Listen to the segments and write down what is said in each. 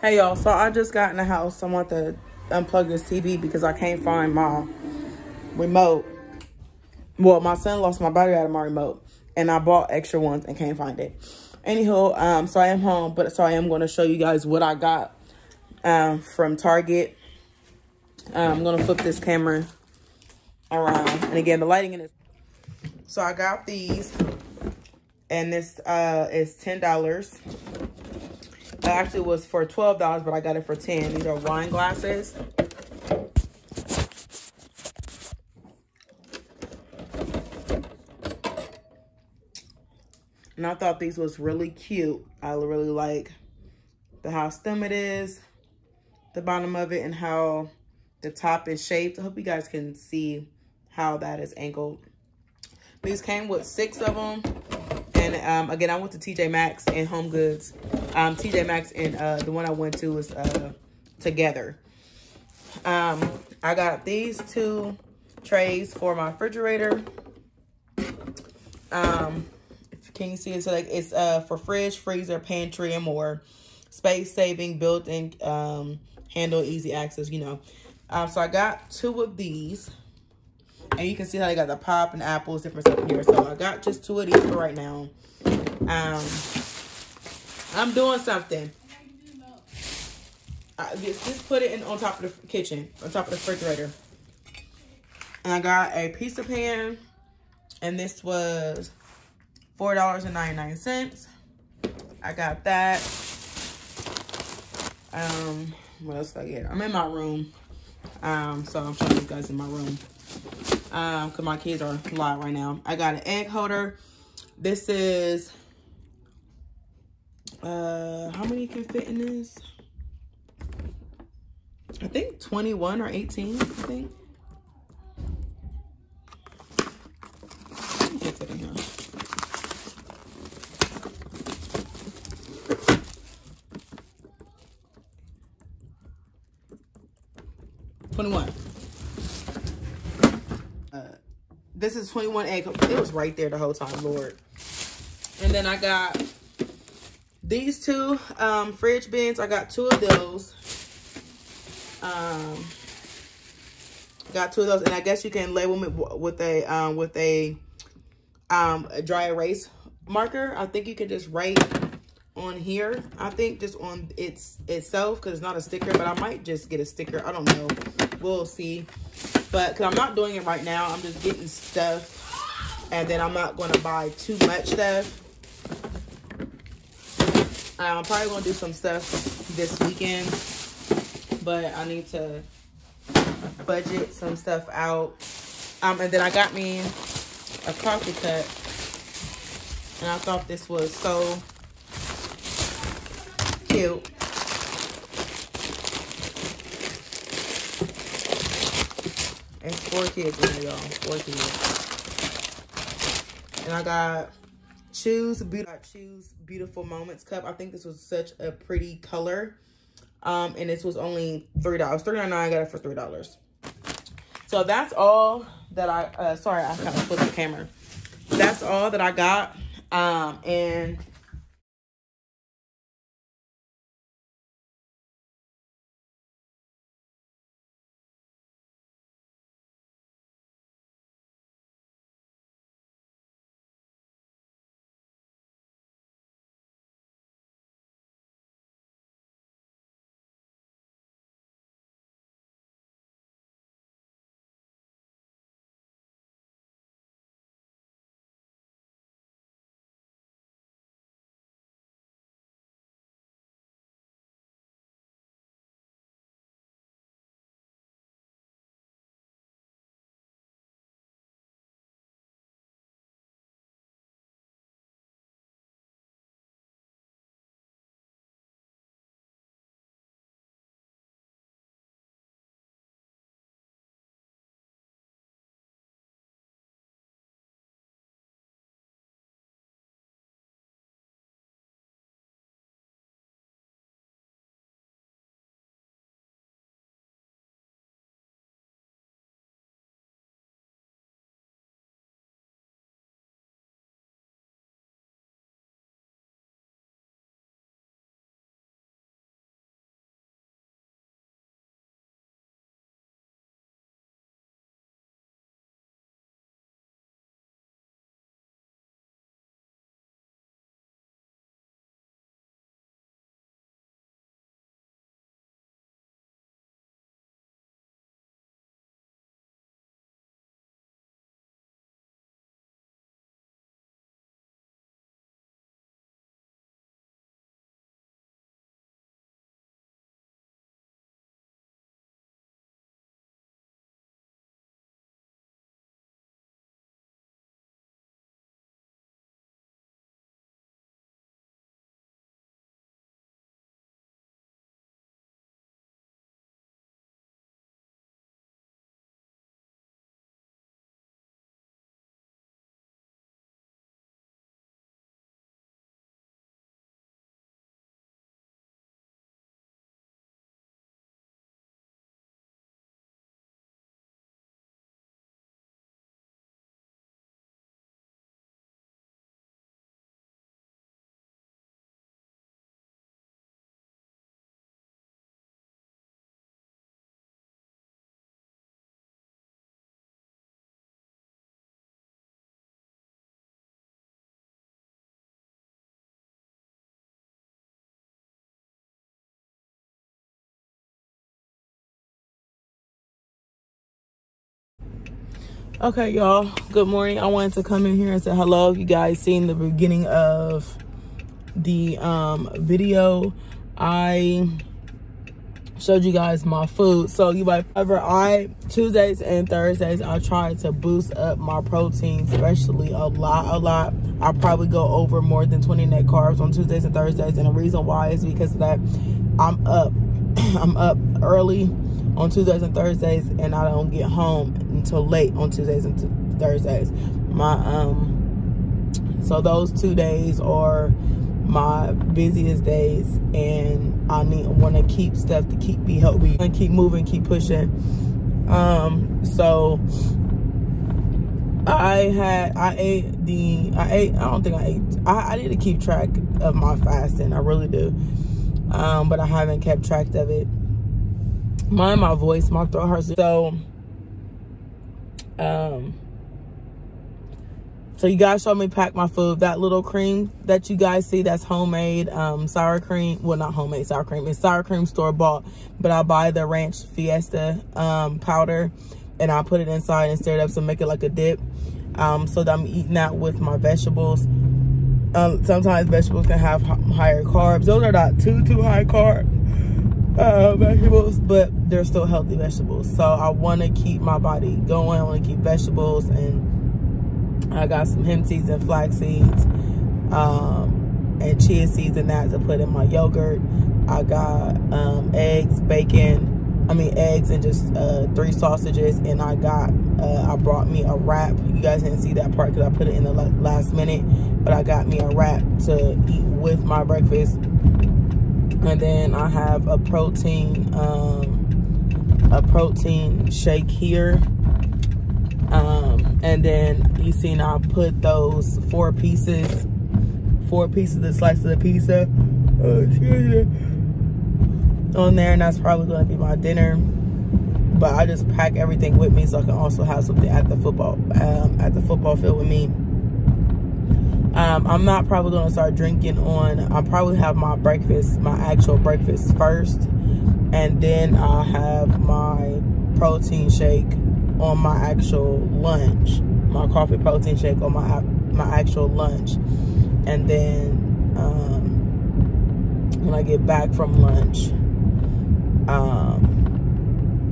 Hey y'all, so I just got in the house. I want to unplug this TV because I can't find my remote. Well, my son lost my battery out of my remote and I bought extra ones and can't find it. Anywho, um, so I am home, but so I am going to show you guys what I got um, from Target. Um, I'm going to flip this camera around. And again, the lighting in it. So I got these and this uh, is $10. It actually was for $12, but I got it for 10 These are wine glasses. And I thought these was really cute. I really like the how stem it is, the bottom of it, and how the top is shaped. I hope you guys can see how that is angled. These came with six of them. And um, again, I went to TJ Maxx and Home Goods. Um, TJ Maxx and uh, the one I went to was uh, together. Um, I got these two trays for my refrigerator. Um, can you see it? So like it's uh for fridge, freezer, pantry, and more. Space saving, built-in um, handle, easy access, you know. Um, so I got two of these. And you can see how they got the pop and apples, different stuff here. So I got just two of these for right now. Um, I'm doing something. I just, just put it in on top of the kitchen, on top of the refrigerator. And I got a pizza pan. And this was $4.99. I got that. Um, what else did I get? I'm in my room. Um, so I'm showing you guys in my room. Um, cause my kids are live right now. I got an egg holder. This is, uh, how many can fit in this? I think 21 or 18, I think. Get that in here. 21. Uh, this is 21 egg. It was right there the whole time, Lord. And then I got these two um, fridge bins. I got two of those. Um, got two of those, and I guess you can label them with a um, with a um, a dry erase marker. I think you can just write on here. I think just on its itself because it's not a sticker, but I might just get a sticker. I don't know. We'll see. But because I'm not doing it right now, I'm just getting stuff. And then I'm not going to buy too much stuff. I'm probably going to do some stuff this weekend. But I need to budget some stuff out. Um, and then I got me a coffee cup. And I thought this was so cute. And four kids in here, y'all. Four kids. And I got Choose, beautiful Choose Beautiful Moments cup. I think this was such a pretty color. Um, and this was only $3. $3.99, I got it for $3. So that's all that I, uh, sorry, I kind of flipped the camera. That's all that I got. Um, and Okay, y'all. Good morning. I wanted to come in here and say hello. You guys seen the beginning of the um, video. I showed you guys my food. So you might ever I Tuesdays and Thursdays I try to boost up my protein, especially a lot, a lot. I probably go over more than 20 net carbs on Tuesdays and Thursdays. And the reason why is because that I'm up. I'm up early on Tuesdays and Thursdays and I don't get home until late on Tuesdays and Thursdays. My um so those two days are my busiest days and I need want to keep stuff to keep me healthy and keep moving, keep pushing. Um so I had I ate the I ate I don't think I ate I, I need to keep track of my fasting. I really do. Um, but I haven't kept track of it mind my voice my throat hurts. So um so you guys saw me pack my food. That little cream that you guys see that's homemade um sour cream. Well not homemade sour cream. It's sour cream store bought but i buy the ranch fiesta um powder and i put it inside and stir it up to make it like a dip. Um so that i'm eating that with my vegetables. Um sometimes vegetables can have higher carbs. Those are not too too high carb uh, vegetables, but they're still healthy vegetables. So I want to keep my body going. I want to keep vegetables, and I got some hemp seeds and flax seeds, um, and chia seeds and that to put in my yogurt. I got um, eggs, bacon. I mean eggs and just uh, three sausages, and I got uh, I brought me a wrap. You guys didn't see that part because I put it in the last minute, but I got me a wrap to eat with my breakfast and then I have a protein um, a protein shake here. Um, and then you seen I put those four pieces four pieces of the slice of the pizza oh, on there and that's probably going to be my dinner. But I just pack everything with me so I can also have something at the football um, at the football field with me um, I'm not probably going to start drinking on, I'll probably have my breakfast, my actual breakfast first. And then I'll have my protein shake on my actual lunch. My coffee protein shake on my my actual lunch. And then um, when I get back from lunch, um,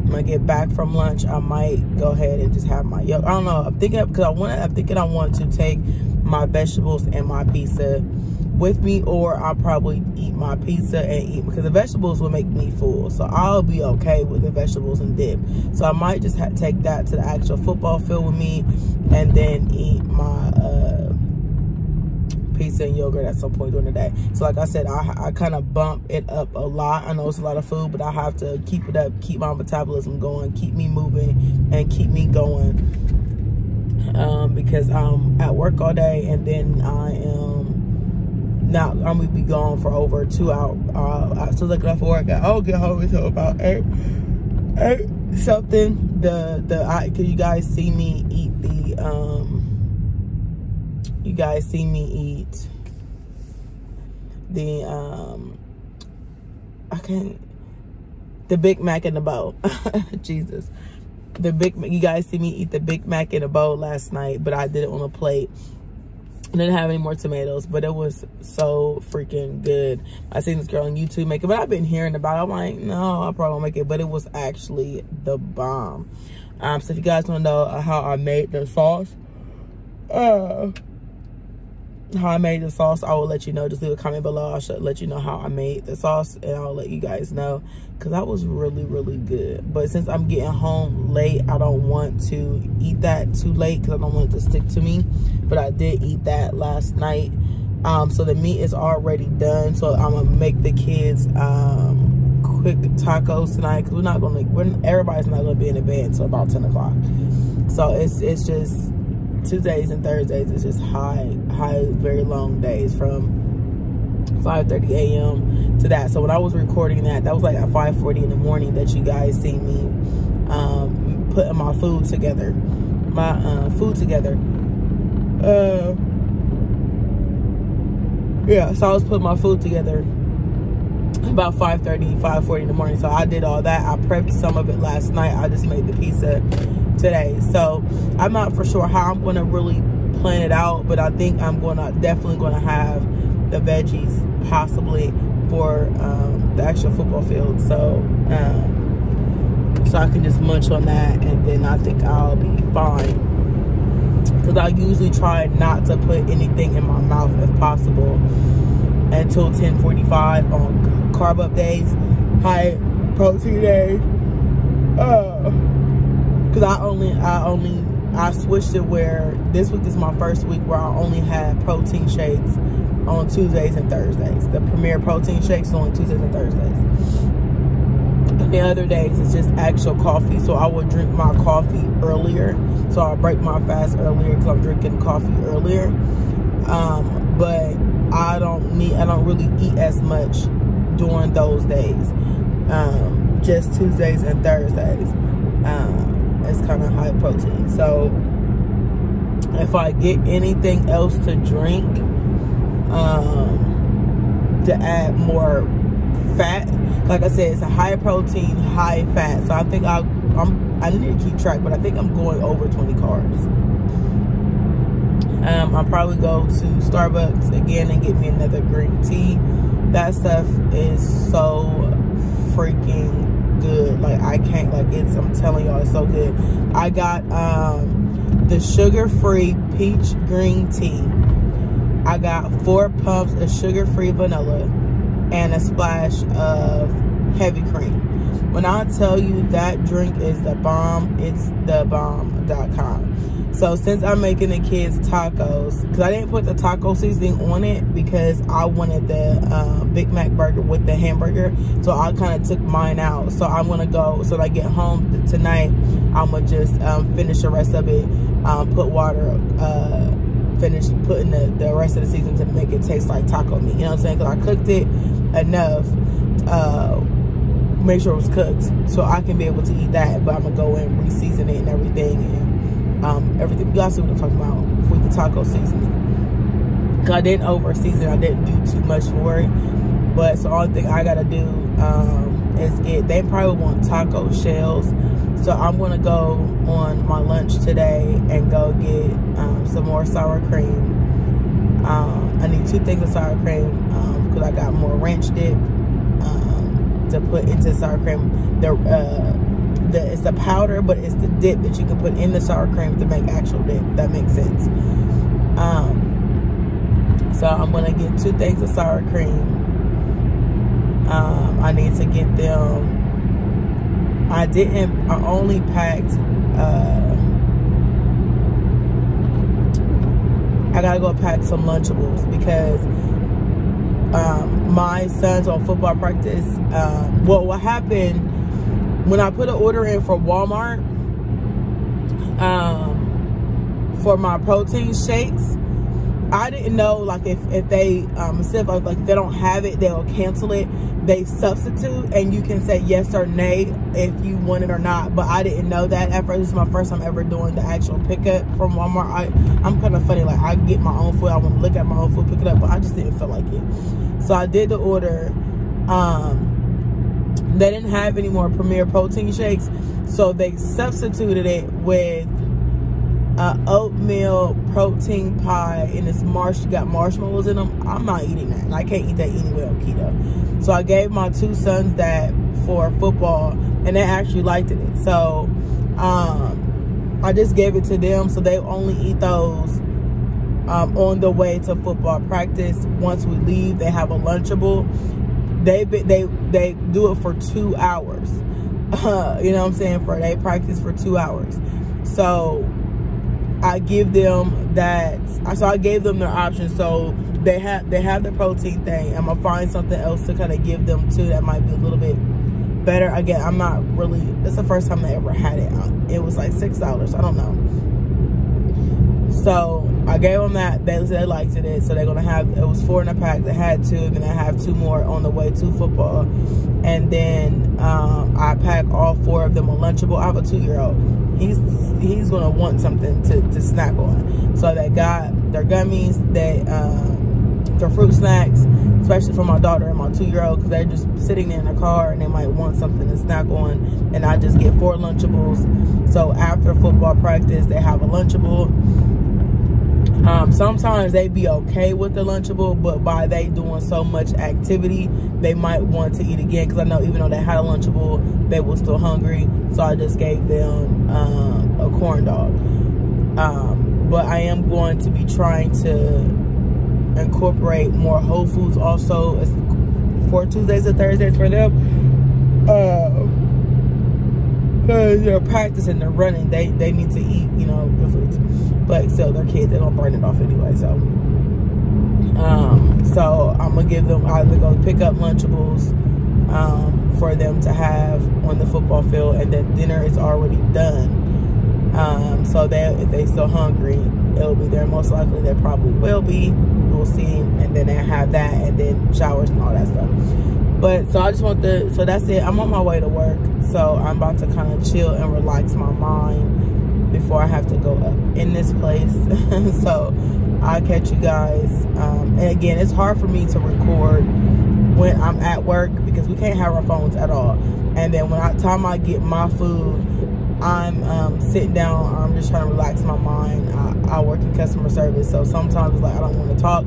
when I get back from lunch, I might go ahead and just have my yogurt. I don't know. I'm thinking because I want. I'm thinking I want to take my vegetables and my pizza with me or I'll probably eat my pizza and eat because the vegetables will make me full. So I'll be okay with the vegetables and dip. So I might just take that to the actual football field with me and then eat my uh, pizza and yogurt at some point during the day. So like I said I, I kind of bump it up a lot. I know it's a lot of food but I have to keep it up keep my metabolism going keep me moving and keep me going um, because I'm at work all day and then I am not, I'm gonna be gone for over two hours. Uh, so looking up for work, I'll get home until about eight, eight something. The, the, I, can you guys see me eat the, um, you guys see me eat the, um, I can't, the Big Mac in the bowl. Jesus the Big you guys see me eat the Big Mac in a bowl last night, but I did it on a plate. I didn't have any more tomatoes, but it was so freaking good. I seen this girl on YouTube make it, but I've been hearing about it. I'm like, no, I probably won't make it, but it was actually the bomb. Um, so if you guys want to know how I made the sauce, uh, how I made the sauce, I will let you know. Just leave a comment below. I'll let you know how I made the sauce and I'll let you guys know because that was really, really good. But since I'm getting home late, I don't want to eat that too late because I don't want it to stick to me. But I did eat that last night. Um, so the meat is already done. So I'm going to make the kids um, quick tacos tonight because we're not going to, we're, everybody's not going to be in the bed until about 10 o'clock. So it's, it's just Tuesdays and Thursdays is just high, high, very long days from 5.30 a.m. to that. So when I was recording that, that was like at 5.40 in the morning that you guys see me um, putting my food together. My uh, food together. Uh, yeah, so I was putting my food together about 5.30, 5.40 in the morning. So I did all that. I prepped some of it last night. I just made the pizza today. So I'm not for sure how I'm going to really plan it out, but I think I'm going to definitely going to have the veggies possibly for um, the actual football field. So, um, so I can just munch on that and then I think I'll be fine. Because I usually try not to put anything in my mouth if possible until 1045 on carb up days, high protein days. Uh, Cause I only, I only, I switched it where this week is my first week where I only had protein shakes on Tuesdays and Thursdays. The Premier Protein Shakes on Tuesdays and Thursdays. The other days it's just actual coffee. So I would drink my coffee earlier. So I'll break my fast earlier because I'm drinking coffee earlier. Um, but I don't need I don't really eat as much during those days. Um, just Tuesdays and Thursdays. Um, it's kind of high protein. So if I get anything else to drink, um, to add more fat. Like I said, it's a high protein, high fat. So I think I, I'm, I need to keep track, but I think I'm going over 20 carbs. Um, I'll probably go to Starbucks again and get me another green tea. That stuff is so freaking good. Like I can't, like it's, I'm telling y'all, it's so good. I got um, the sugar-free peach green tea I got four pumps of sugar-free vanilla and a splash of heavy cream. When I tell you that drink is the bomb, it's the So since I'm making the kids tacos, because I didn't put the taco seasoning on it because I wanted the uh, Big Mac burger with the hamburger. So I kind of took mine out. So I'm to go, so I get home tonight, I'm to just um, finish the rest of it, um, put water, uh, finish putting the, the rest of the season to make it taste like taco meat. You know what I'm saying? Because I cooked it enough, uh, make sure it was cooked, so I can be able to eat that. But I'm gonna go and re-season it and everything, and um, everything. You guys see what I'm talking about with the taco seasoning. Cause I didn't over season. I didn't do too much for it. But so all thing I gotta do um, is get. They probably want taco shells so I'm gonna go on my lunch today and go get um, some more sour cream. Um, I need two things of sour cream because um, I got more ranch dip to put into sour cream. The, uh, the it's the powder, but it's the dip that you can put in the sour cream to make actual dip. That makes sense. Um, so I'm gonna get two things of sour cream. Um, I need to get them I didn't, I only packed, uh, I gotta go pack some Lunchables because um, my son's on football practice. Um, well, what happened when I put an order in for Walmart um, for my protein shakes, I didn't know like if, if they um of like if they don't have it, they'll cancel it. They substitute and you can say yes or nay if you want it or not. But I didn't know that at first. This is my first time ever doing the actual pickup from Walmart. I, I'm kind of funny. Like I get my own food. I want to look at my own food, pick it up, but I just didn't feel like it. So I did the order. Um, they didn't have any more Premier Protein shakes. So they substituted it with uh, oatmeal protein pie and it's marsh got marshmallows in them i'm not eating that. I can't eat that anyway on keto. So i gave my two sons that for football and they actually liked it. So um, i just gave it to them so they only eat those um, on the way to football practice. Once we leave they have a lunchable. They they they do it for two hours. Uh, you know what i'm saying? For they practice for two hours. So I give them that. So I gave them their option. So they have they have the protein thing. I'm gonna find something else to kind of give them too that might be a little bit better. Again, I'm not really. It's the first time I ever had it. It was like six dollars. I don't know. So I gave them that. They they liked it. So they're gonna have. It was four in a pack. They had two. Then I have two more on the way to football. And then um, I pack all four of them a Lunchable. I have a two year old he's he's gonna want something to, to snack on. So they got their gummies, they um, their fruit snacks, especially for my daughter and my two-year-old because they're just sitting there in the car and they might want something to snack on and i just get four lunchables so after football practice they have a lunchable um, sometimes they'd be okay with the lunchable but by they doing so much activity they might want to eat again. Because i know even though they had a lunchable they were still hungry. So i just gave them um, a corn dog. Um, but i am going to be trying to incorporate more Whole Foods also. For Tuesdays and Thursdays for them. Uh, because they're practicing, they're running, they they need to eat, you know, the foods. But still, they're kids, they don't burn it off anyway. So, um, so I'm gonna give them either go pick up Lunchables um, for them to have on the football field, and then dinner is already done. Um, so that if they still hungry, it'll be there. Most likely, they probably will be we'll see and then they have that and then showers and all that stuff but so i just want to so that's it i'm on my way to work so i'm about to kind of chill and relax my mind before i have to go up in this place so i'll catch you guys um, and again it's hard for me to record when i'm at work because we can't have our phones at all and then when i time i get my food I'm um, sitting down, I'm just trying to relax my mind. I, I, work in customer service, so sometimes it's like I don't want to talk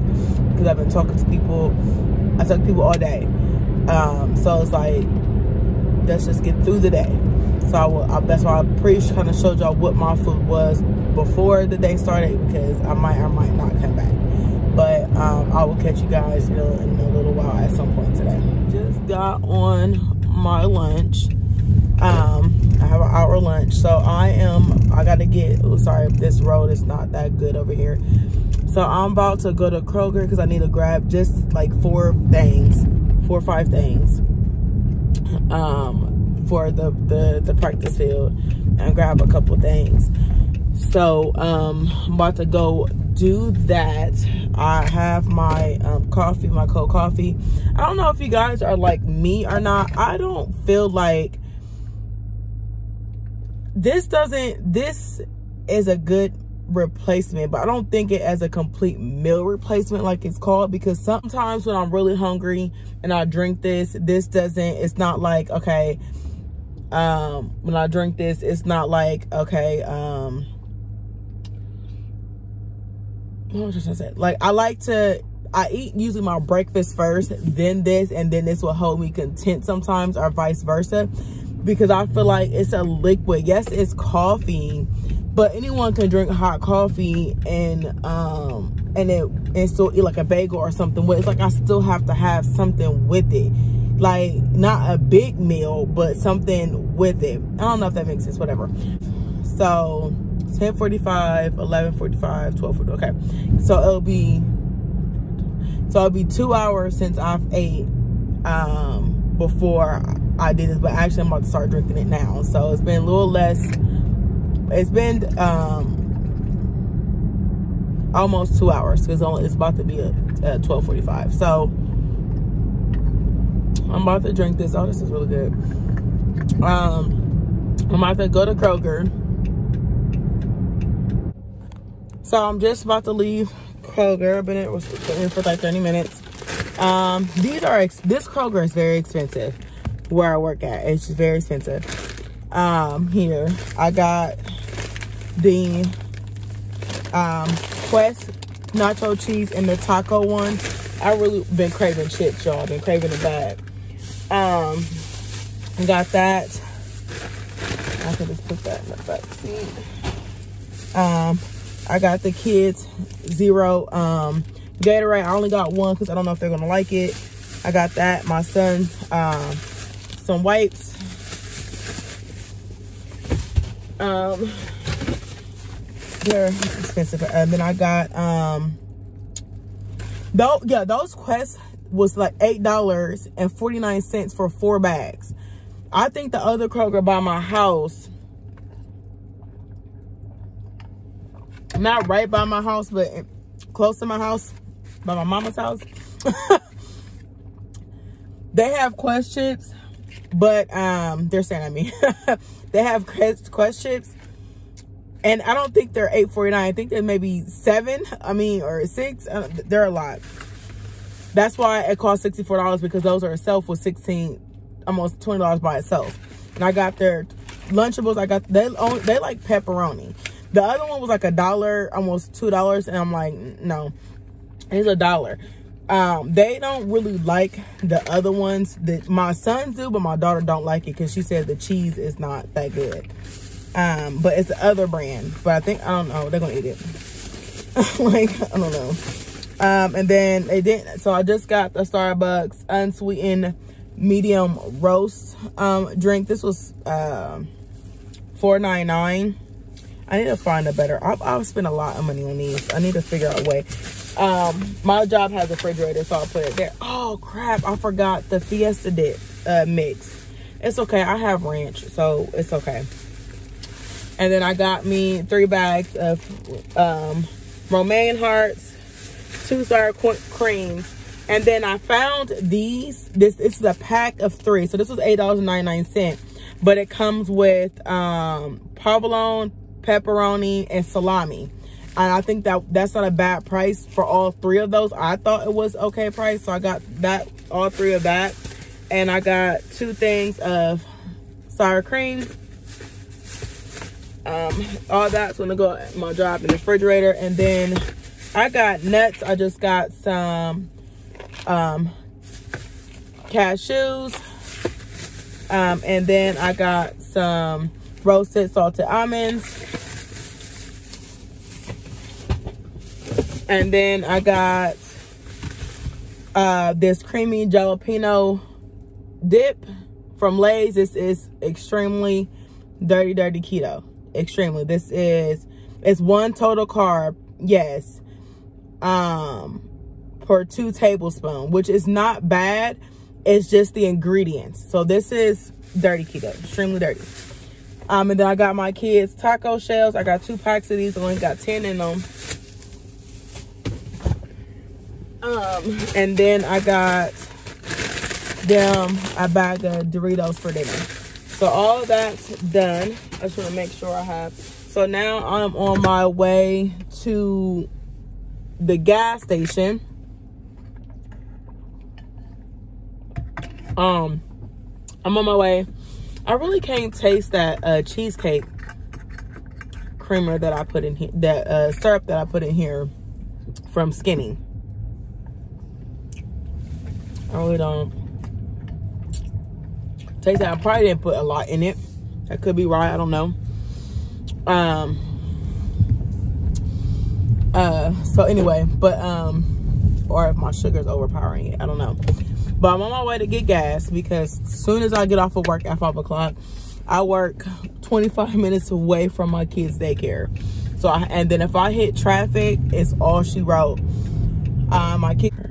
because I've been talking to people. I talk to people all day. Um, so it's like, let's just get through the day. So I I, that's why I pretty kind of showed y'all what my food was before the day started because I might or might not come back. But um, I will catch you guys you know, in a little while at some point today. Just got on my lunch. Um, I have an hour lunch. So I am, I got to get, oh, sorry, this road is not that good over here. So I'm about to go to Kroger because I need to grab just like four things, four or five things um, for the, the, the practice field and grab a couple things. So um, I'm about to go do that. I have my um, coffee, my cold coffee. I don't know if you guys are like me or not. I don't feel like this doesn't this is a good replacement but i don't think it as a complete meal replacement like it's called because sometimes when i'm really hungry and i drink this this doesn't it's not like okay um when i drink this it's not like okay um what was I say? Like I like to I eat usually my breakfast first, then this, and then this will hold me content sometimes, or vice versa because I feel like it's a liquid. Yes, it's coffee, but anyone can drink hot coffee and um and it and still eat like a bagel or something. But it's like I still have to have something with it. Like not a big meal, but something with it. I don't know if that makes sense, whatever. So 1045, 1145, 1240. Okay. So it'll be so it'll be two hours since I've ate um before I did this, but actually I'm about to start drinking it now. So it's been a little less, it's been um, almost two hours because it's about to be at 12.45. So I'm about to drink this. Oh, this is really good. Um, I'm about to go to Kroger. So I'm just about to leave Kroger. I've been in for like 30 minutes. Um, these are, this Kroger is very expensive where I work at. It's very expensive. Um, here, I got the um, Quest nacho cheese and the taco one. I really been craving chips, y'all. Been craving it bad. Um, got that. I can just put that in the back seat. Um, I got the kids zero um Gatorade. I only got one because I don't know if they're gonna like it. I got that. My son um some wipes. Um, they're expensive. And then I got, um, though, yeah, those quests was like $8.49 for four bags. I think the other Kroger by my house, not right by my house, but close to my house, by my mama's house. they have Quest chips but um they're saying at me they have quest chips and i don't think they're 8.49 i think they're maybe seven i mean or six uh, they're a lot That's why it cost $64 because those are itself was 16 almost $20 by itself. And I got their Lunchables. I got, they, they like pepperoni. The other one was like a dollar, almost $2. And I'm like, no, it's a dollar. Um, they don't really like the other ones that my sons do, but my daughter don't like it because she said the cheese is not that good. Um, but it's the other brand. But I think I don't know. They're gonna eat it. like I don't know. Um, and then they didn't. So I just got the Starbucks unsweetened medium roast um drink. This was uh, four ninety nine. I need to find a better. I've, I've spent a lot of money on these. I need to figure out a way. Um, my job has a refrigerator, so I'll put it there. Oh crap! I forgot the Fiesta dip uh, mix. It's okay. I have ranch, so it's okay. And then I got me three bags of um, romaine hearts, two sour creams, and then I found these. This, this is a pack of three, so this was eight dollars and ninety nine cent. But it comes with um, provolone, pepperoni, and salami and I think that that's not a bad price for all three of those. I thought it was okay price, so I got that all three of that, and I got two things of sour cream. Um, all that's gonna go in my job in the refrigerator, and then I got nuts. I just got some um, cashews, um, and then I got some roasted salted almonds And then I got uh, this creamy jalapeno dip from Lay's. This is extremely dirty, dirty keto. Extremely. This is, it's one total carb. Yes. Um, per two tablespoon, which is not bad. It's just the ingredients. So this is dirty keto, extremely dirty. Um, and then I got my kids taco shells. I got two packs of these. I only got 10 in them. Um, and then I got them a bag of Doritos for dinner. So all that's done. I just want to make sure I have. So now I'm on my way to the gas station. Um, I'm on my way. I really can't taste that uh, cheesecake creamer that I put in here, that uh, syrup that I put in here from Skinny. I really don't taste that. I probably didn't put a lot in it. That could be right. I don't know. Um. Uh. So anyway, but um, or if my sugar's overpowering it, I don't know. But I'm on my way to get gas because as soon as I get off of work at five o'clock, I work 25 minutes away from my kids' daycare. So I, and then if I hit traffic, it's all she wrote. Um, my kid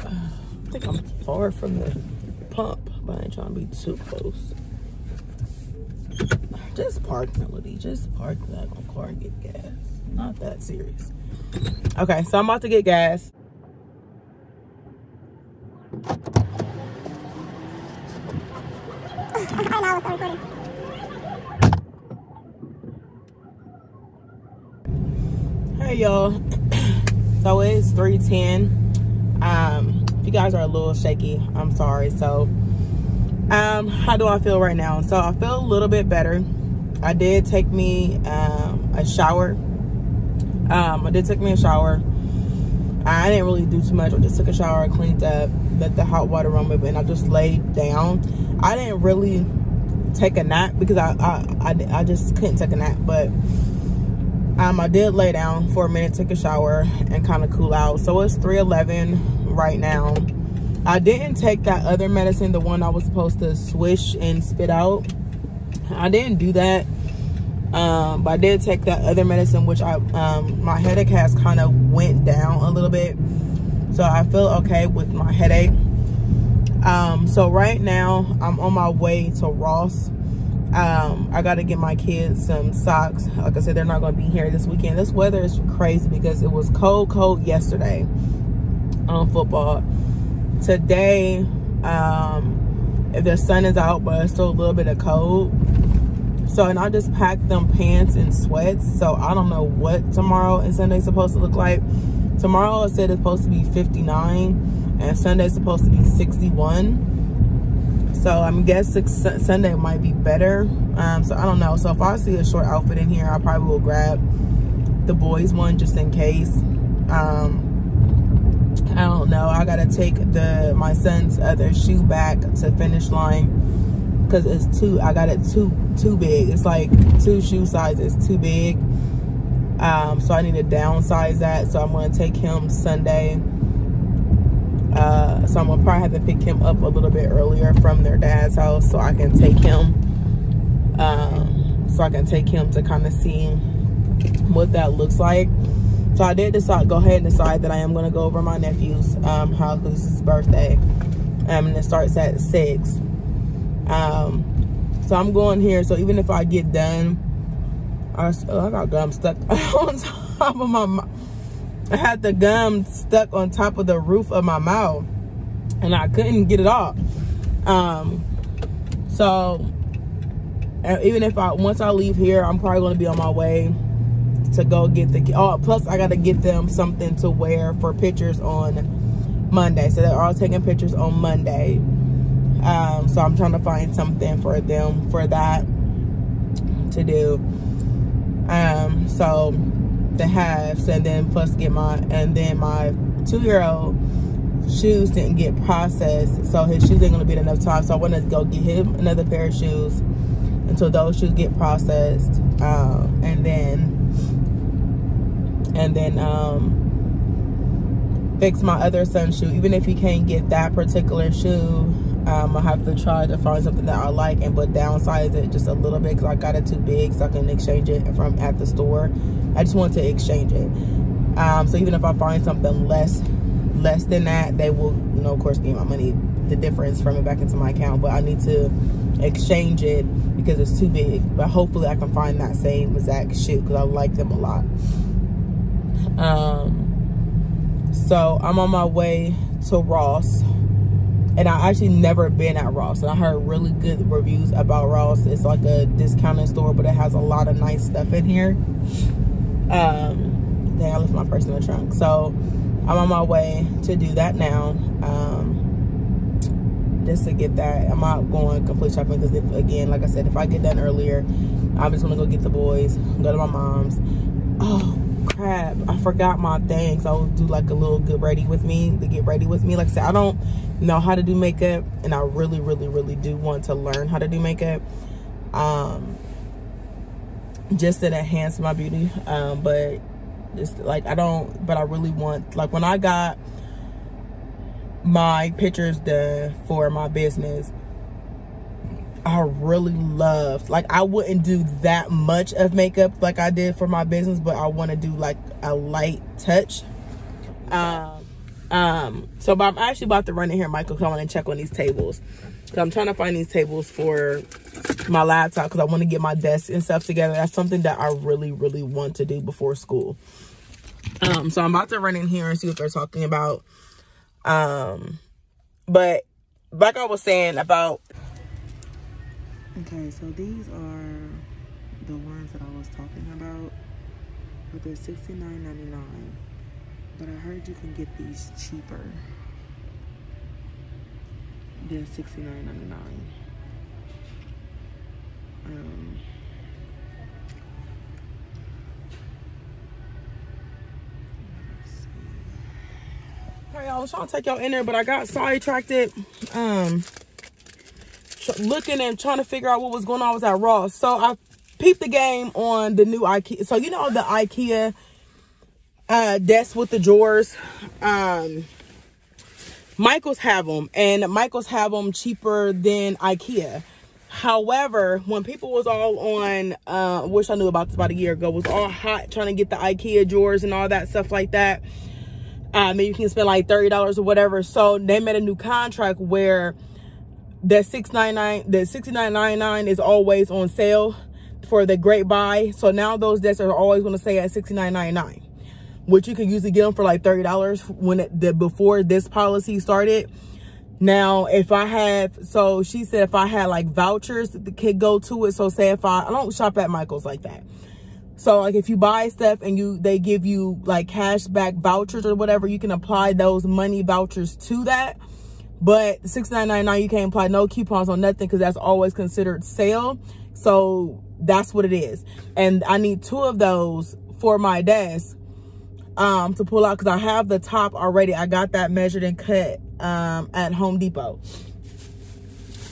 I think I'm far from the pump, but I ain't trying to be too close. Just park, Melody. Just park that car and get gas. Not that serious. Okay, so I'm about to get gas. Hey y'all. so it's 310. Um, if you guys are a little shaky, I'm sorry. So um, how do I feel right now? So I feel a little bit better. I did take me um, a shower. Um, I did take me a shower. I didn't really do too much. I just took a shower, cleaned up, let the hot water run with and I just laid down. I didn't really take a nap because I, I, I, I just couldn't take a nap. But um, I did lay down for a minute, take a shower, and kind of cool out. So it's 3.11 right now. I didn't take that other medicine, the one I was supposed to swish and spit out. I didn't do that. Um, but I did take that other medicine, which I um, my headache has kind of went down a little bit. So I feel okay with my headache. Um, so right now, I'm on my way to Ross um i gotta get my kids some socks like i said they're not gonna be here this weekend this weather is crazy because it was cold cold yesterday on football today um if the sun is out but it's still a little bit of cold So, and I just packed them pants and sweats. So I don't know what tomorrow and Sunday's supposed to look like. Tomorrow I said it's supposed to be 59 and Sunday's supposed to be 61. So I'm guessing Sunday might be better. Um, so I don't know. So if I see a short outfit in here, I probably will grab the boys one just in case. Um, I don't know. I gotta take the my son's other shoe back to finish line because it's too. I got it too too big. It's like two shoe sizes too big. Um, so I need to downsize that. So I'm gonna take him Sunday. Uh, so I'm gonna probably have to pick him up a little bit earlier from their dad's house so I can take him. Um, so I can take him to kind of see what that looks like. So I did decide, go ahead and decide that I am going to go over my nephew's um, house his birthday. Um, and it starts at 6. Um, so I'm going here. So even if I get done, I, oh, I got gum stuck on top of my mouth. I had the gum stuck on top of the roof of my mouth. And I couldn't get it off. Um, so even if I, once I leave here, I'm probably going to be on my way to go get the oh plus i got to get them something to wear for pictures on monday. So they're all taking pictures on monday. Um, so i'm trying to find something for them for that to do. Um, so the halves and then plus get my and then my two-year-old shoes didn't get processed. So his shoes ain't gonna be enough time. So i want to go get him another pair of shoes until those shoes get processed. Um, and then and then um, fix my other son's shoe. Even if he can't get that particular shoe, um, I have to try to find something that I like and but downsize it just a little bit because I got it too big so I can exchange it from at the store. I just want to exchange it. Um, so even if I find something less less than that, they will, you know, of course, give my money, the difference from it back into my account. But I need to exchange it because it's too big. But hopefully I can find that same exact shoe because I like them a lot. Um, so I'm on my way to Ross. And I actually never been at Ross. And I heard really good reviews about Ross. It's like a discounted store, but it has a lot of nice stuff in here. Um, dang, I left my purse in the trunk. So I'm on my way to do that now. Um, just to get that. I'm not going complete shopping because if again, like I said, if I get done earlier, I'm just gonna go get the boys, go to my mom's. Oh, crap. I forgot my things. I will do like a little get ready with me to get ready with me. Like i said i don't know how to do makeup and i really really really do want to learn how to do makeup. Um just to enhance my beauty um but just like i don't but i really want like when i got my pictures done for my business I really loved. Like I wouldn't do that much of makeup like I did for my business, but I want to do like a light touch. Um, um, so but I'm actually about to run in here, Michael, because I want to check on these tables. Cause I'm trying to find these tables for my laptop because I want to get my desk and stuff together. That's something that I really, really want to do before school. Um, so I'm about to run in here and see what they're talking about. Um, but like I was saying about Okay, so these are the ones that I was talking about, but they're $69.99. But I heard you can get these cheaper than $69.99. Um, Hey, I was trying to take y'all in there, but I got sidetracked. Um, looking and trying to figure out what was going on with that Ross. So I peeped the game on the new Ikea. So you know the Ikea uh, desk with the drawers. Um, Michaels have them, and Michaels have them cheaper than Ikea. However, when people was all on, uh, which I knew about this about a year ago, was all hot trying to get the Ikea drawers and all that stuff like that. Uh, maybe you can spend like $30 or whatever. So they made a new contract where that 699 that 69.99 is always on sale for the great buy so now those desks are always going to stay at 69.99 which you could usually get them for like 30 dollars when it, the before this policy started Now, if I have, so she said if I had like vouchers that could go to it. So say if I, I don't shop at Michael's like that. So like if you buy stuff and you they give you like cash back vouchers or whatever, you can apply those money vouchers to that. But six nine nine nine, you can't apply no coupons on nothing because that's always considered sale. So that's what it is. And I need two of those for my desk um, to pull out because I have the top already. I got that measured and cut um, at Home Depot.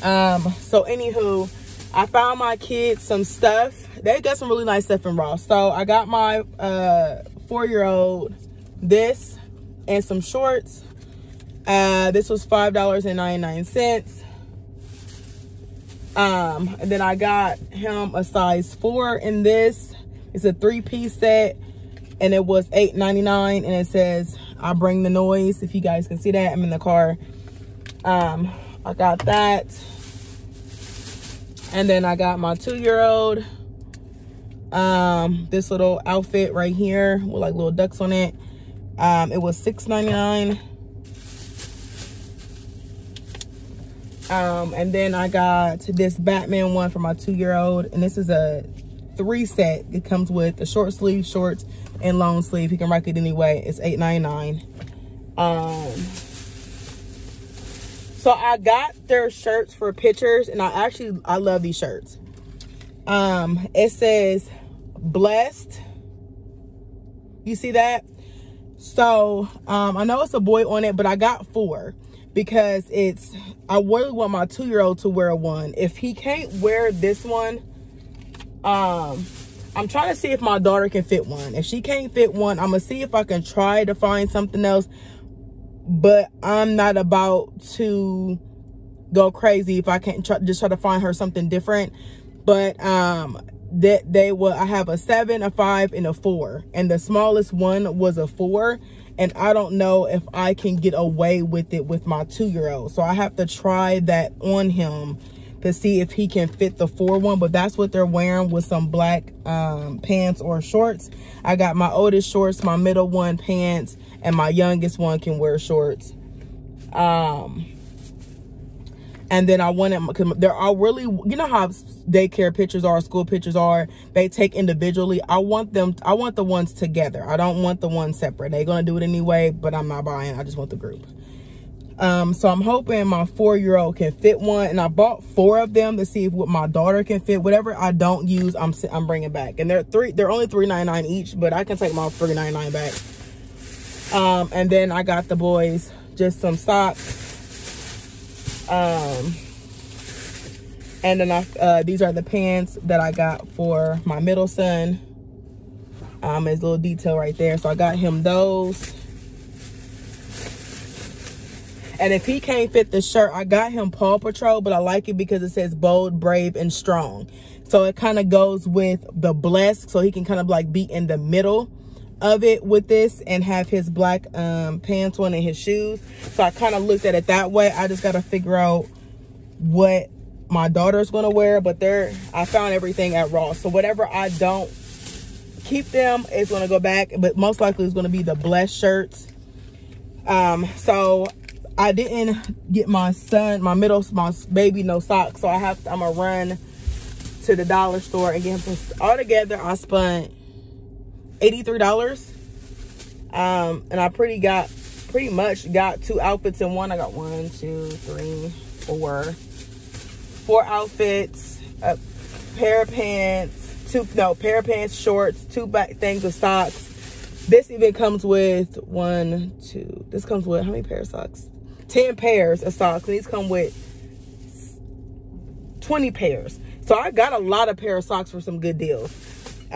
Um, so anywho, I found my kids some stuff. They got some really nice stuff in Ross. So I got my uh, four-year-old this and some shorts. Uh, this was $5.99. Um, and then I got him a size four in this. It's a three-piece set and it was $8.99 and it says I bring the noise. If you guys can see that I'm in the car. Um I got that. And then I got my two-year-old um this little outfit right here with like little ducks on it. Um it was $6.99 um and then I got this Batman one for my two-year-old and this is a three set it comes with a short sleeve shorts and long sleeve. You can rock it anyway. It's $8.99. Um, so I got their shirts for pictures, and I actually I love these shirts. Um, it says blessed. You see that? So um, I know it's a boy on it, but I got four because it's I really want my two-year-old to wear one. If he can't wear this one, um, I'm trying to see if my daughter can fit one. If she can't fit one, I'm going to see if I can try to find something else. But I'm not about to go crazy if I can't try, just try to find her something different. But um, that they will, I have a seven, a five, and a four. And the smallest one was a four. And I don't know if I can get away with it with my two-year-old. So I have to try that on him to see if he can fit the four one. But that's what they're wearing with some black um, pants or shorts. I got my oldest shorts my middle one pants and my youngest one can wear shorts. Um and then I wanted because there are really you know how daycare pictures are school pictures are they take individually I want them I want the ones together I don't want the ones separate they're gonna do it anyway but I'm not buying I just want the group um, so I'm hoping my four-year-old can fit one. And I bought four of them to see if what my daughter can fit. Whatever I don't use, I'm I'm bringing back. And they're three. They're only three ninety nine each, but I can take my three ninety nine back. Um, and then I got the boys just some socks. Um, and then I, uh, these are the pants that I got for my middle son. Um, a little detail right there. So I got him those. And if he can't fit the shirt, I got him Paw Patrol, but I like it because it says bold, brave, and strong. So it kind of goes with the blessed, so he can kind of like be in the middle of it with this and have his black um, pants on and his shoes. So I kind of looked at it that way. I just got to figure out what my daughter's going to wear, but there I found everything at Ross. So whatever I don't keep them it's going to go back, but most likely it's going to be the blessed shirts. Um, so I didn't get my son, my middle, my baby no socks. So I have to, I'm gonna run to the dollar store and get him all together. I spent $83. Um, and I pretty got, pretty much got two outfits in one. I got one, two, three, four, four outfits, a pair of pants, two, no, pair of pants, shorts, two back things of socks. This even comes with one, two, this comes with how many pair of socks? 10 pairs of socks. These come with 20 pairs. So I got a lot of pair of socks for some good deals.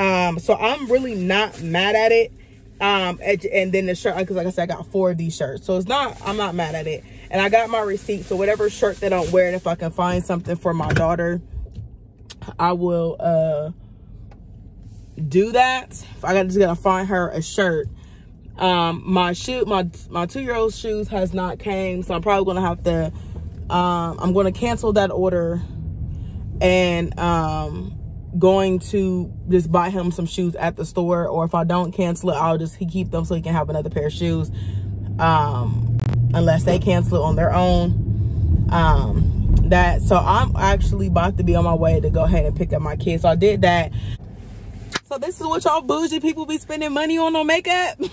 Um, so I'm really not mad at it. Um, and then the shirt, because like I said, I got four of these shirts. So it's not, I'm not mad at it. And I got my receipt. So whatever shirt that I'm wearing, if I can find something for my daughter, I will uh, do that. I just gotta find her a shirt um, my shoe, my my two year old shoes has not came, so I'm probably gonna have to. Um, I'm gonna cancel that order, and um, going to just buy him some shoes at the store. Or if I don't cancel it, I'll just keep them so he can have another pair of shoes. Um, unless they cancel it on their own. Um, that so I'm actually about to be on my way to go ahead and pick up my kids. So I did that. So this is what y'all bougie people be spending money on on makeup.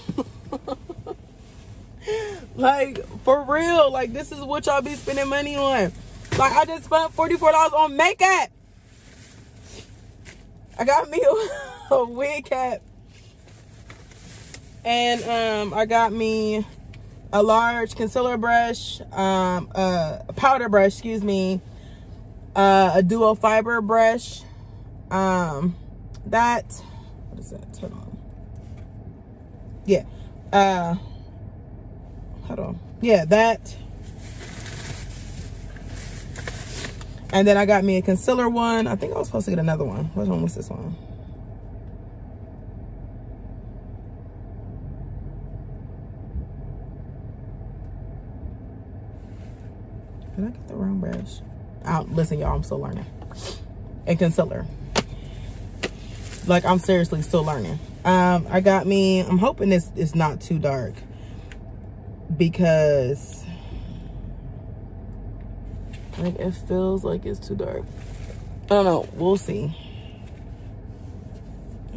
like for real, like this is what y'all be spending money on. Like I just spent $44 on makeup. I got me a, a wig cap. And um I got me a large concealer brush, um, a powder brush, excuse me, uh, a duo fiber brush, um, that, what is that, hold on, yeah, uh, hold on, yeah, that, and then I got me a concealer one, I think I was supposed to get another one, which one was this one? Did I get the wrong brush? Oh, listen, y'all, I'm still learning. And concealer. Like, I'm seriously still learning. Um, I got me, I'm hoping this is not too dark. Because, like, it feels like it's too dark. I don't know. We'll see.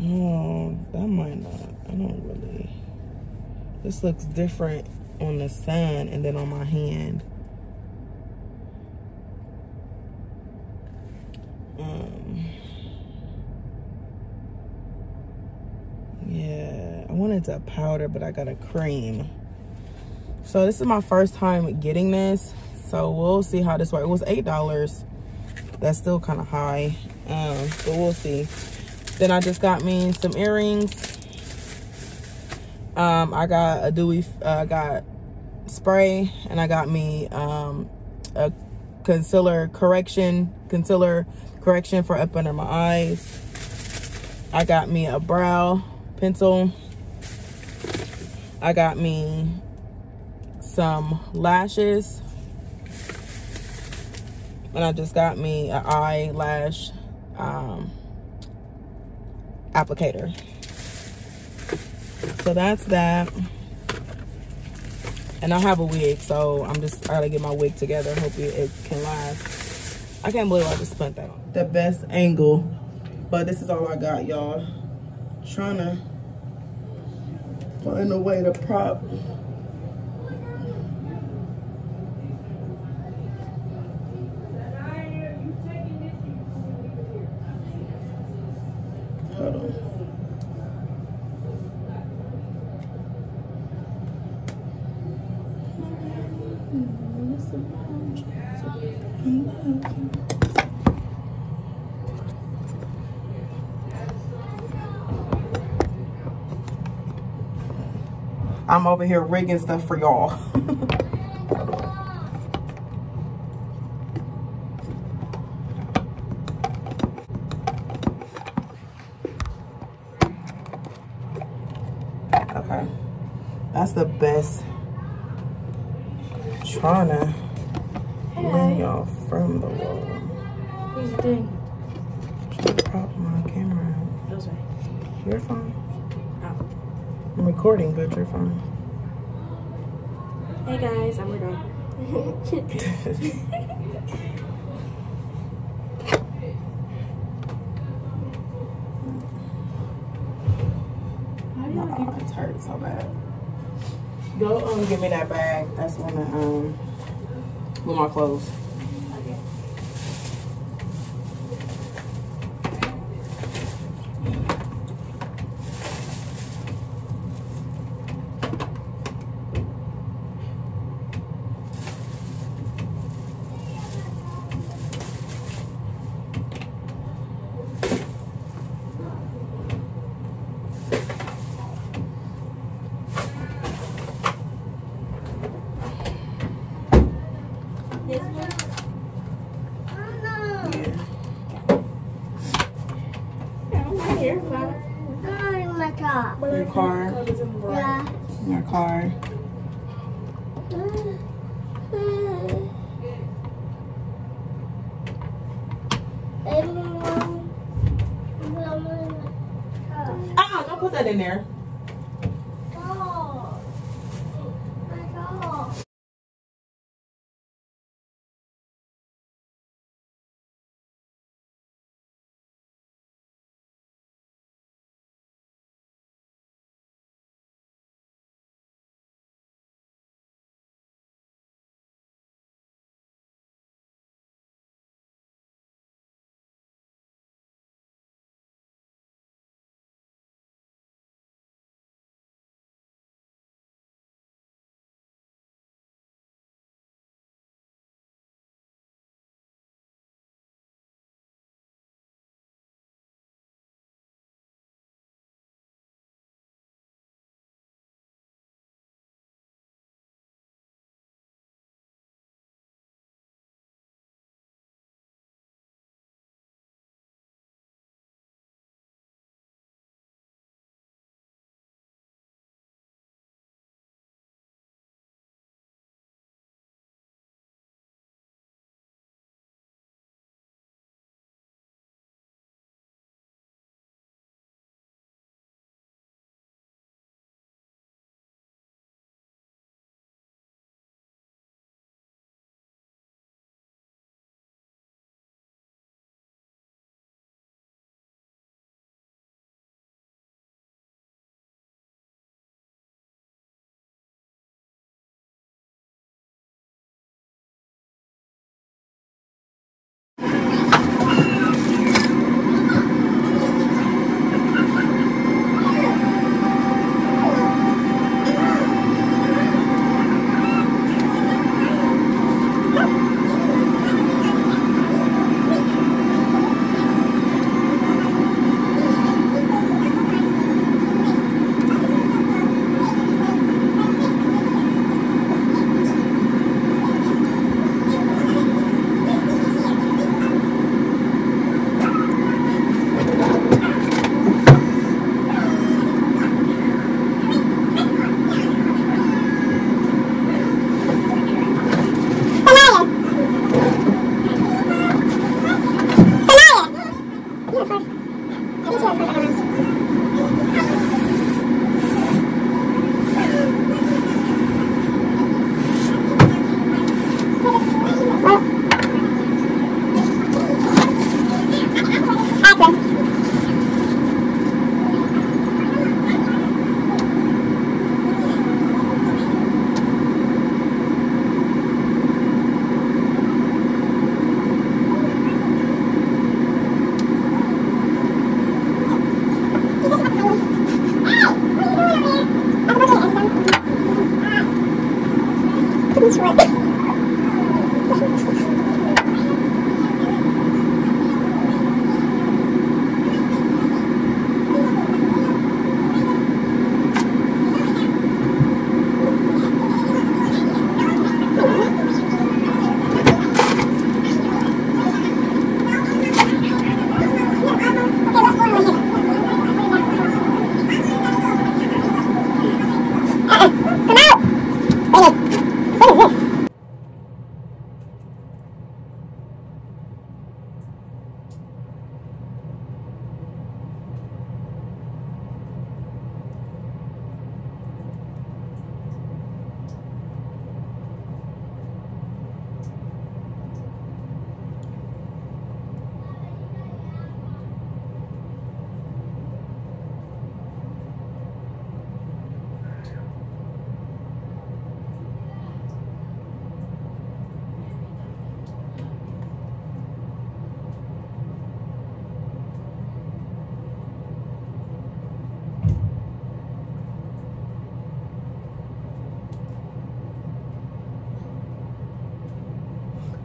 Oh, that might not. I don't really. This looks different on the sun and then on my hand. Um, yeah, I wanted to powder, but I got a cream. So this is my first time getting this. So we'll see how this works. It was $8. That's still kind of high. Um, but we'll see. Then I just got me some earrings. Um, I got a dewy, uh, I got spray and I got me um, a concealer correction, concealer correction for up under my eyes. I got me a brow pencil. I got me some lashes. And I just got me an eyelash um, applicator. So that's that. And I have a wig, so I'm just I gotta get my wig together. Hopefully it can last. I can't believe I just spent that on. The best angle. But this is all I got, y'all. Trying to find a way to prop. Hold on. I'm over here rigging stuff for y'all. okay. That's the best. Trying to lean y'all from the wall. What are you doing? Trying to prop my camera. Those way. You're fine. I'm recording, but you're fine. Hey guys, I'm Renee. My eyes hurt so bad. Go um give me that bag. That's one of um with my clothes. This one? Yeah. Yeah, I'm right here. Wow. Your car. Yeah. Your car. Ah, don't put that in there.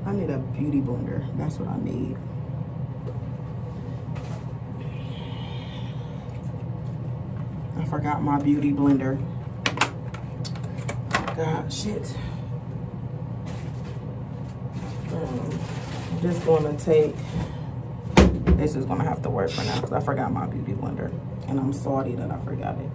I need a beauty blender. That's what I need. I forgot my beauty blender. God, shit. Um, I'm just gonna take, this is gonna have to work for now because I forgot my beauty blender. And I'm salty that I forgot it.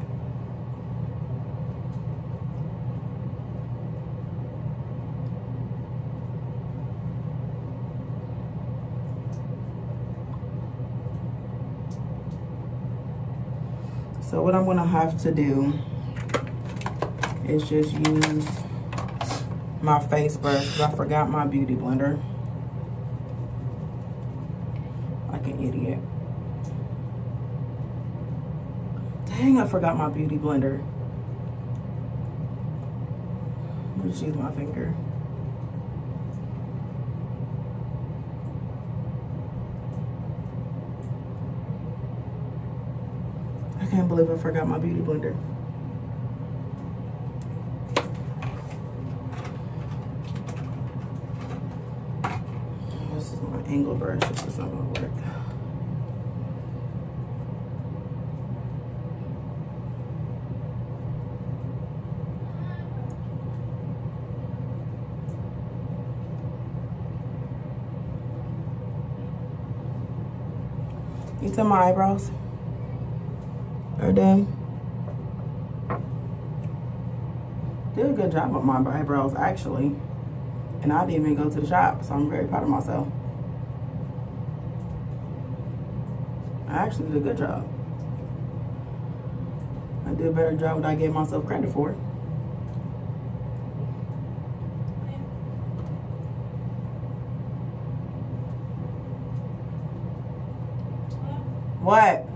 So what I'm gonna have to do is just use my face brush because I forgot my beauty blender. Like an idiot. Dang, I forgot my beauty blender. Let me use my finger. Can't believe I forgot my beauty blender. This is my angle brush. This is not gonna work. You my eyebrows done. Did a good job with my eyebrows actually. And I didn't even go to the shop, so I'm very proud of myself. I actually did a good job. I did a better job than I gave myself credit for. What?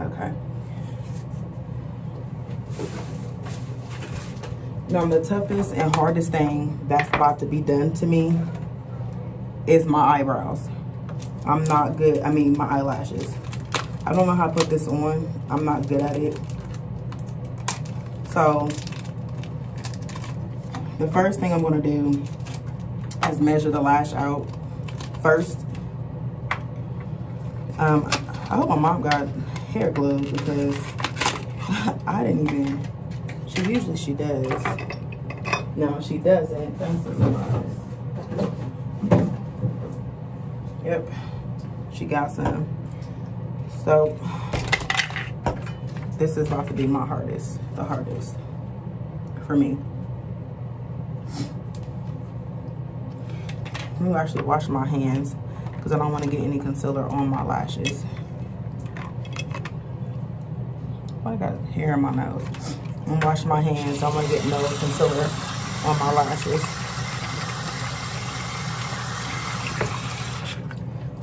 Okay. Now the toughest and hardest thing that's about to be done to me is my eyebrows. I'm not good, I mean my eyelashes. I don't know how to put this on. I'm not good at it. So, the first thing I'm gonna do is measure the lash out first. Um, I hope my mom got hair glue because I didn't even, usually she does. No, she doesn't. Thanks to somebody. Yep, she got some. So, this is about to be my hardest, the hardest for me. I'm gonna actually wash my hands because I don't want to get any concealer on my lashes. I got hair in my nose. Gonna wash my hands. I'm gonna get no concealer on my lashes.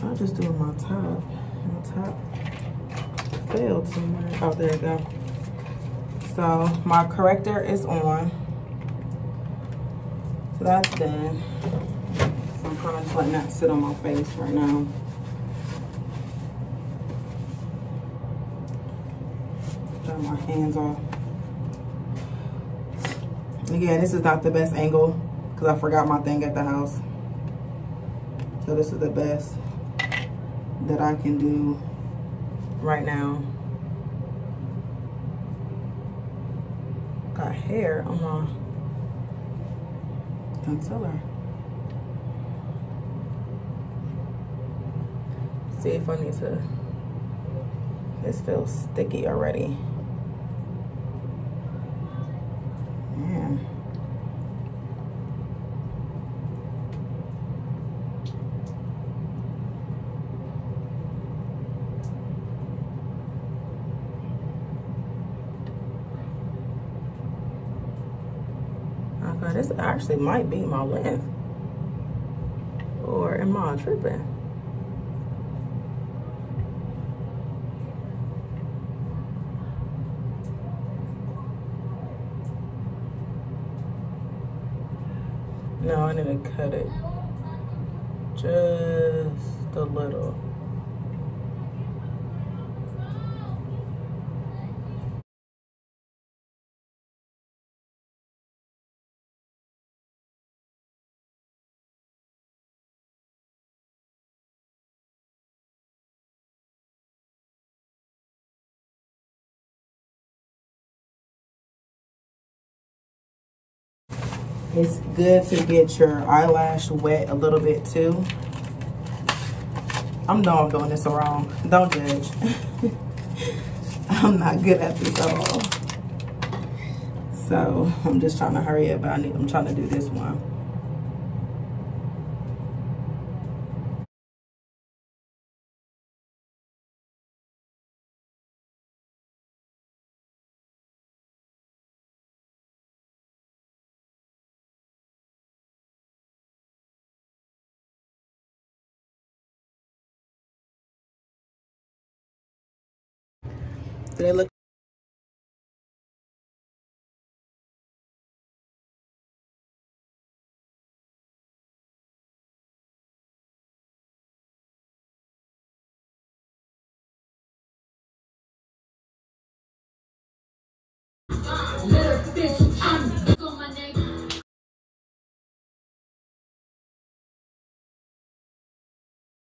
I'm just doing my top. My top failed somewhere. Oh, there you go. So my corrector is on. So that's done. So I'm kind of just letting that sit on my face right now. Dry my hands off. Again, this is not the best angle because I forgot my thing at the house. So this is the best that I can do right now. Got hair on my concealer. See if I need to, this feels sticky already. Man. Okay, this actually might be my length. Or am I tripping? No, I need to cut it just a little. It's good to get your eyelash wet a little bit too. I'm know I'm doing this wrong. Don't judge. I'm not good at this at all. So I'm just trying to hurry up. I need, I'm trying to do this one. They look